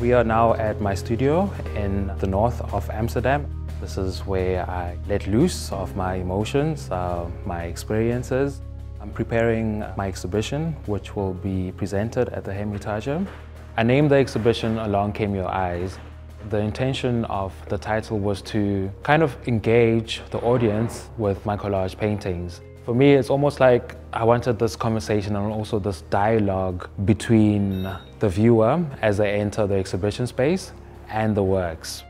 We are now at my studio in the north of Amsterdam. This is where I let loose of my emotions, uh, my experiences. I'm preparing my exhibition, which will be presented at the Hermitage. I named the exhibition Along Came Your Eyes. The intention of the title was to kind of engage the audience with my collage paintings. For me, it's almost like I wanted this conversation and also this dialogue between the viewer as they enter the exhibition space and the works.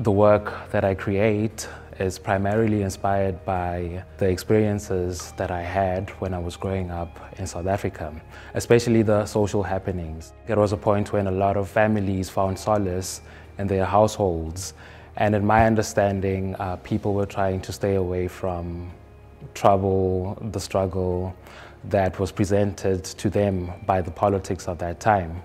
The work that I create is primarily inspired by the experiences that I had when I was growing up in South Africa, especially the social happenings. There was a point when a lot of families found solace in their households, and in my understanding, uh, people were trying to stay away from trouble, the struggle that was presented to them by the politics of that time.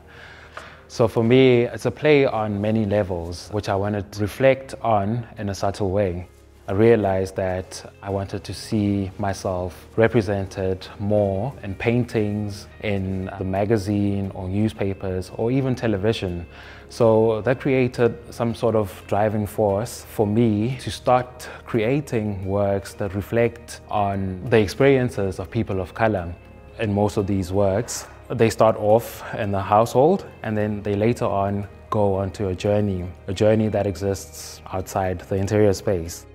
So for me, it's a play on many levels, which I wanted to reflect on in a subtle way. I realized that I wanted to see myself represented more in paintings, in the magazine or newspapers or even television. So that created some sort of driving force for me to start creating works that reflect on the experiences of people of color. In most of these works, they start off in the household and then they later on go onto a journey, a journey that exists outside the interior space.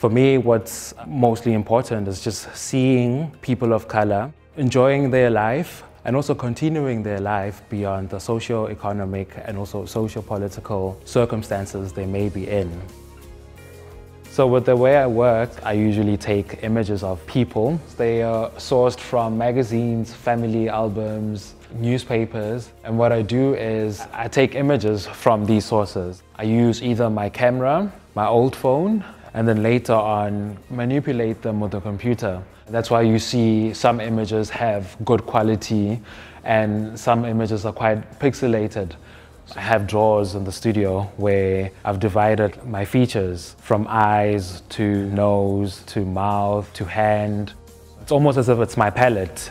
For me, what's mostly important is just seeing people of color enjoying their life and also continuing their life beyond the socio-economic and also socio-political circumstances they may be in. So with the way I work, I usually take images of people. They are sourced from magazines, family albums, newspapers. And what I do is I take images from these sources. I use either my camera, my old phone, and then later on manipulate them with the computer. That's why you see some images have good quality and some images are quite pixelated. I have drawers in the studio where I've divided my features from eyes to nose to mouth to hand. It's almost as if it's my palette.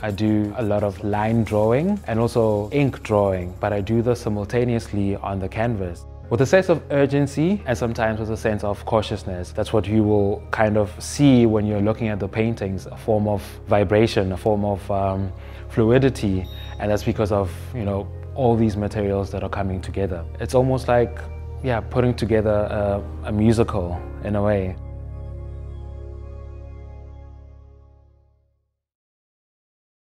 I do a lot of line drawing and also ink drawing, but I do this simultaneously on the canvas. With a sense of urgency and sometimes with a sense of cautiousness. That's what you will kind of see when you're looking at the paintings, a form of vibration, a form of um, fluidity. And that's because of, you know, all these materials that are coming together. It's almost like, yeah, putting together a, a musical in a way.